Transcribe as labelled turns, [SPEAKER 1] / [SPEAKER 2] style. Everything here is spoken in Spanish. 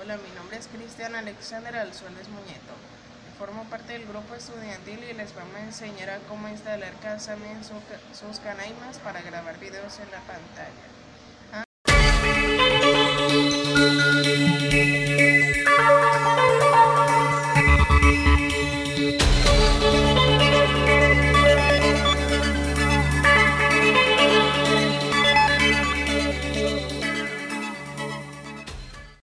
[SPEAKER 1] Hola, mi nombre es Cristian Alexander Alzueles Muñeto. Formo parte del grupo estudiantil y les vamos a enseñar a cómo instalar Casame sus canaimas para grabar videos en la pantalla.